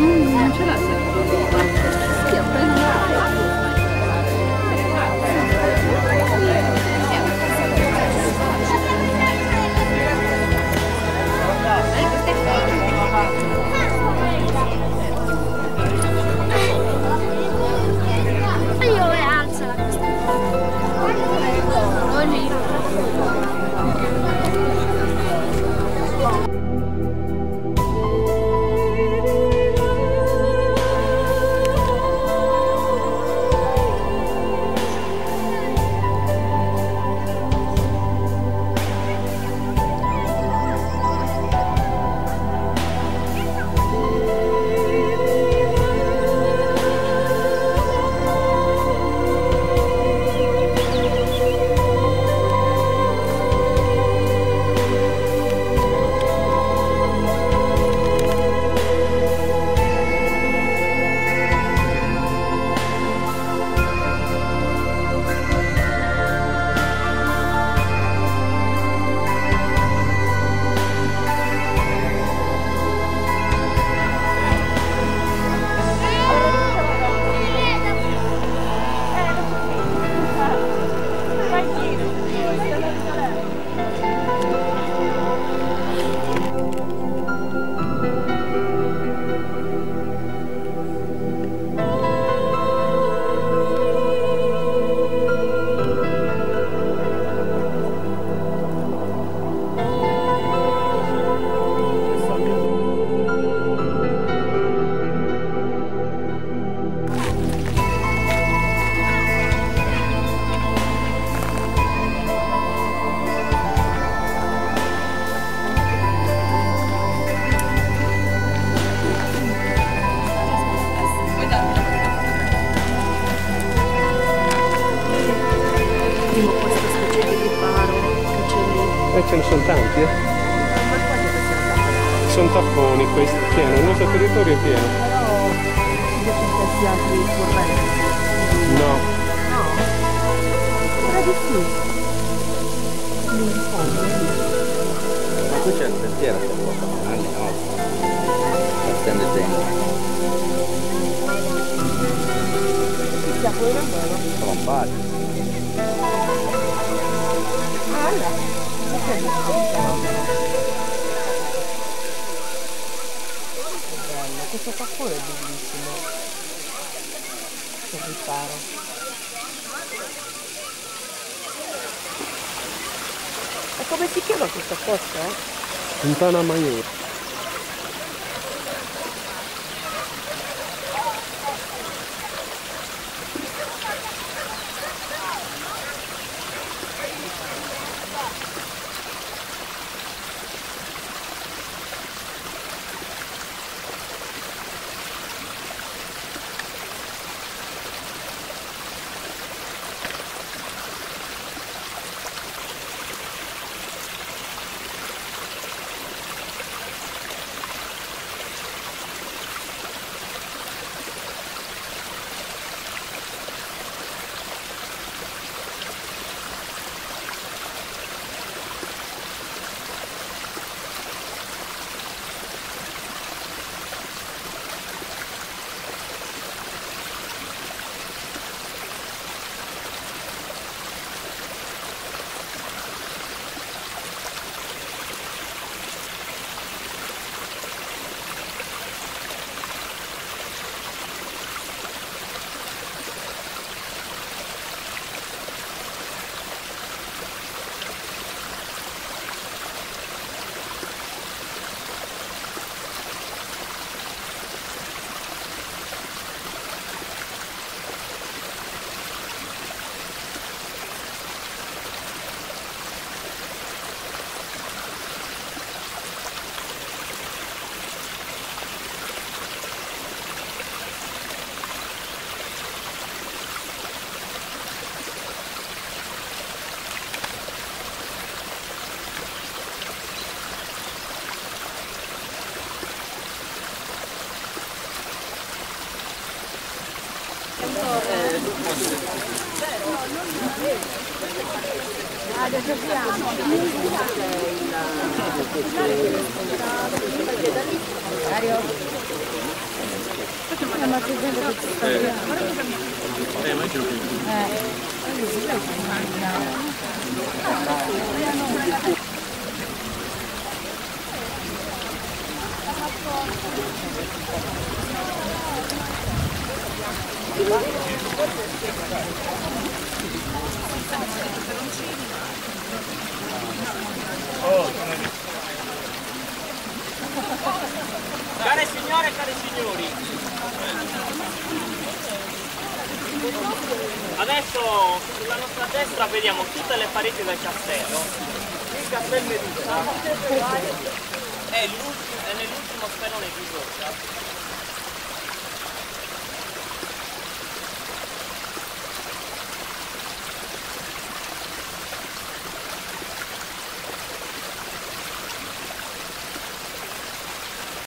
嗯我们去了。Ne sono tanti, eh? Sono tapponi questi, pieno, il nostro territorio è pieno. Però si tutti altri correnti. No, No. Ora di più. Ma qui c'è il sentiero che porta anni no. Quello davvero. Trombati. Ah. Ok, bello, questo tappone è bellissimo. Che riparo. E come si chiama questo posto? Fontana adesso siamo Mario ma c'è gente che ci sta eh ma c'è eh Maiore. Care signore e cari signori, adesso sulla nostra destra vediamo tutte le pareti del castello. Il castello Medusa è, l'ultimo- è nell'ultimo sperone di